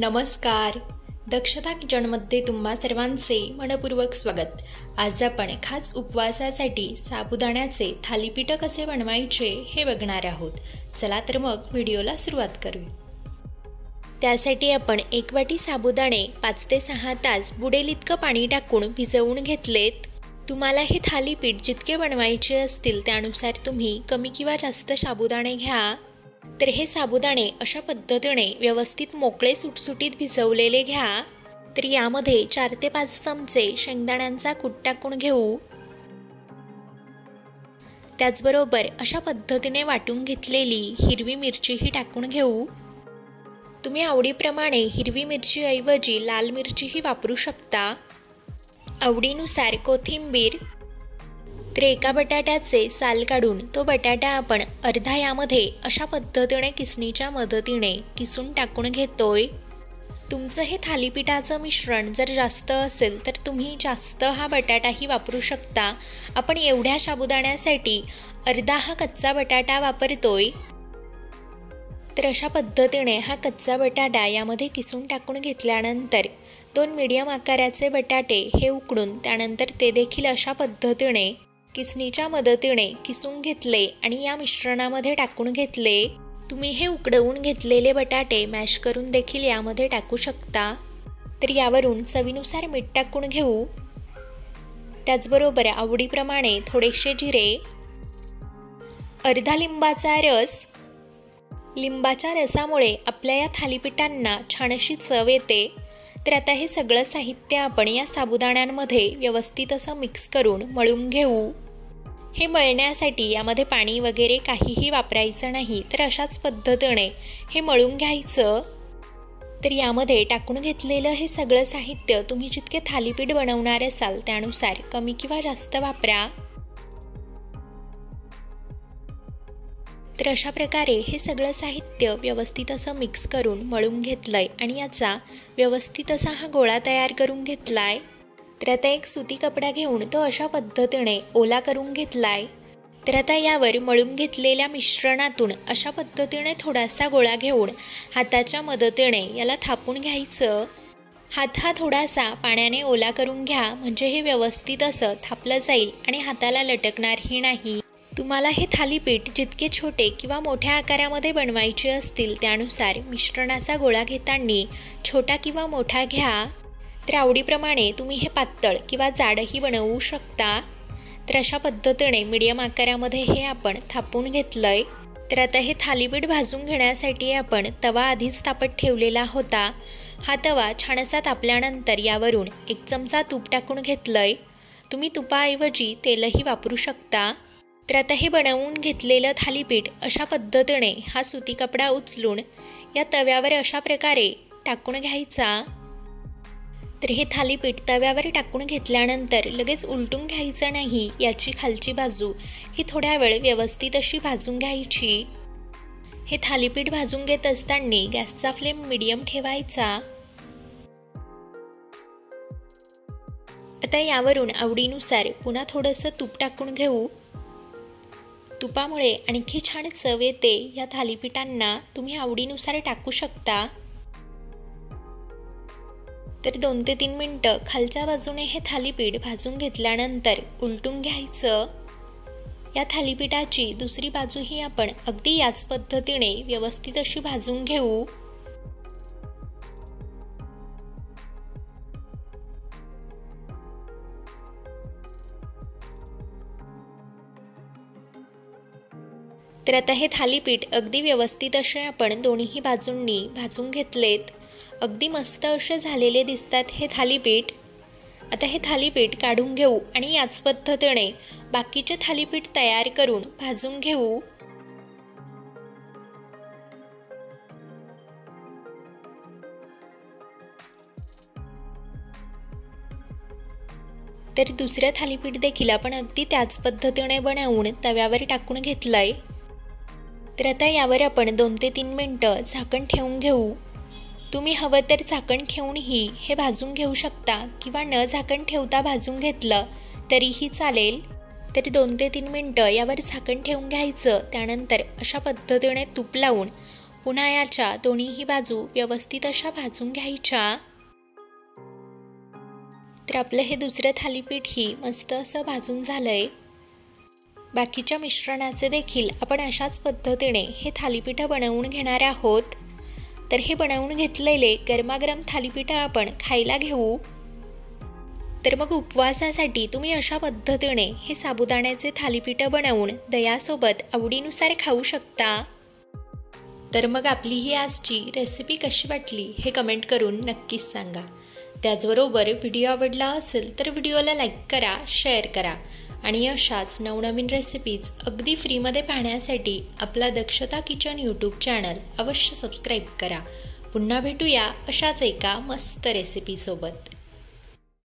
नमस्कार. दक्षता किचनमध्ये तुम्हा सर्वांचे मनपूर्वक स्वागत. आज आपण खास उपवासासाठी साबुदाण्याचे थालीपीठ कसे बनवायचे हे बघणार आहोत. चला तर मग व्हिडिओला सुरुवात करू. त्यासाठी आपण एक वाटी साबुदाणे पाच ते सहा तास बुडेल इतकं पाणी टाकून भिजवून घेतलेत. तुम्हाला हे थालीपीठ जितके बनवायचे असतील त्यानुसार तुम्ही कमी किंवा जास्त साबुदाणे घ्या. तर हे साबुदाणे अशा पद्धतीने व्यवस्थित मोकळे सुटसुटीत भिजवलेले घ्या. तर यामध्ये चार ते पाच चमचे शेंगदाण्यांचा कूट टाकून घेऊ. त्याचबरोबर अशा पद्धतीने वाटून घेतलेली हिरवी मिरचीही टाकून घेऊ. तुम्ही आवडीप्रमाणे हिरवी मिरचीऐवजी लाल मिरचीही वापरू शकता. आवडीनुसार कोथिंबीर तर एका बटाट्याचे साल काढून तो बटाटा आपण अर्धा यामध्ये अशा पद्धतीने किसणीच्या मदतीने किसून टाकून घेतोय. तुमचं हे थालीपीठाचं मिश्रण जर जास्त असेल तर तुम्ही जास्त हा बटाटाही वापरू शकता. आपण एवढ्या साबुदाण्यासाठी अर्धा हा कच्चा बटाटा वापरतोय. तर अशा पद्धतीने हा कच्चा बटाटा यामध्ये किसून टाकून घेतल्यानंतर दोन मीडियम आकाराचे बटाटे हे उकडून त्यानंतर ते देखील अशा पद्धतीने किसणीच्या मदतीने किसून घेतले आणि या मिश्रणामध्ये टाकून घेतले तुम्ही हे उकडवून घेतलेले बटाटे मॅश करून देखील यामध्ये टाकू शकता. तर यावरून चवीनुसार मीठ टाकून घेऊ. त्याचबरोबर आवडीप्रमाणे थोडेसे जिरे अर्धा लिंबाचा रस. लिंबाच्या रसामुळे आपल्या या थालीपीठांना छान अशी चव येते. तर आता हे सगळं साहित्य आपण या साबुदाण्यांमध्ये व्यवस्थित असं मिक्स करून मळून घेऊ. हे मळण्यासाठी यामध्ये पाणी वगैरे काहीही वापरायचं नाही तर अशाच पद्धतीने हे मळून घ्यायचं. तर यामध्ये टाकून घेतलेलं हे सगळं साहित्य तुम्ही जितके थालीपीठ बनवणार असाल त्यानुसार कमी किंवा जास्त वापरा. तर अशा प्रकारे हे सगळं साहित्य व्यवस्थित असं मिक्स करून मळून घेतलं आहे आणि याचा व्यवस्थित असा हा गोळा तयार करून घेतला आहे तर आता एक सुती कपडा घेऊन तो अशा पद्धतीने ओला करून घेतलाय. तर आता यावर मळून घेतलेल्या मिश्रणातून अशा पद्धतीने थोडासा गोळा घेऊन हाताच्या मदतीने याला थापून घ्यायचं. हात हा थोडासा पाण्याने ओला करून घ्या म्हणजे हे व्यवस्थित असं थापलं जाईल आणि हाताला लटकणारही नाही. तुम्हाला हे थालीपीठ जितके छोटे किंवा मोठ्या आकारामध्ये बनवायचे असतील त्यानुसार मिश्रणाचा गोळा घेताना छोटा किंवा मोठा घ्या. तर आवडीप्रमाणे तुम्ही हे पातळ किंवा जाडही बनवू शकता. तर अशा पद्धतीने मीडियम आकारामध्ये हे आपण थापून घेतलं आहे तर आता हे थालीपीठ भाजून घेण्यासाठी आपण तवा आधीच तापत ठेवलेला होता. हा तवा छान असा तापल्यानंतर यावरून एक चमचा तूप टाकून घेतलं आहे तुम्ही तुपाऐवजी तेलही वापरू शकता. तर आता हे बनवून घेतलेलं थालीपीठ अशा पद्धतीने हा सुती कपडा उचलून या तव्यावर अशा प्रकारे टाकून घ्यायचा. तर हे थालीपीठ तव्यावर टाकून घेतल्यानंतर लगेच उलटून घ्यायचं नाही याची खालची बाजू ही थोड्या वेळ व्यवस्थित अशी भाजून घ्यायची. हे थालीपीठ भाजून घेत असताना गॅसचा फ्लेम मिडियम ठेवायचा. आता यावरून आवडीनुसार पुन्हा थोडंसं तूप टाकून घेऊ. तुपामुळे आणखी छान चव येते. या थालीपीठांना तुम्ही आवडीनुसार टाकू शकता. तर दोन ते तीन मिनटं खालच्या बाजूने हे थालीपीठ भाजून घेतल्यानंतर उलटून घ्यायचं. या थालीपीठाची दुसरी बाजूही आपण अगदी याच पद्धतीने व्यवस्थित अशी भाजून घेऊ. तर आता हे थालीपीठ अगदी व्यवस्थित असे आपण दोन्ही बाजूंनी भाजून घेतलेत. अगदी मस्त असे झालेले दिसतात हे थालीपीठ. आता हे थालीपीठ काढून घेऊ आणि याच पद्धतीने बाकीचे थालीपीठ तयार करून भाजून घेऊ. तर दुसरं थालीपीठ देखील आपण अगदी त्याच पद्धतीने बनवून तव्यावर टाकून घेतलं आहे तर आता यावर आपण दोन ते तीन मिनटं झाकण ठेवून घेऊ. तुम्ही हवं तर झाकण ठेवूनही हे भाजून घेऊ शकता किंवा न झाकण ठेवता भाजून घेतलं तरीही चालेल. तरी दोन ते तीन मिनटं यावर झाकण ठेवून घ्यायचं त्यानंतर अशा पद्धतीने तूप लावून पुन्हा याच्या दोन्हीही बाजू व्यवस्थित अशा भाजून घ्यायच्या. तर आपलं हे दुसरं थालीपीठही मस्त असं भाजून झालंय. बाकीच्या मिश्रणाचे देखील आपण अशाच पद्धतीने हे थालीपीठं बनवून घेणार आहोत. तर हे बनवून घेतलेले गरमागरम थालीपीठं आपण खायला घेऊ. तर मग उपवासासाठी तुम्ही अशा पद्धतीने हे साबुदाण्याचे थालीपीठं बनवून दयासोबत आवडीनुसार खाऊ शकता. तर मग आपली ही आजची रेसिपी कशी वाटली हे कमेंट करून नक्कीच सांगा. त्याचबरोबर व्हिडिओ आवडला असेल तर व्हिडिओला लाईक करा शेअर करा. आणि अशाच नवनवीन रेसिपीज अगदी फ्रीमध्ये पाहण्यासाठी आपला दक्षता किचन यूट्यूब चॅनल अवश्य सबस्क्राईब करा. पुन्हा भेटूया अशाच एका मस्त रेसिपीसोबत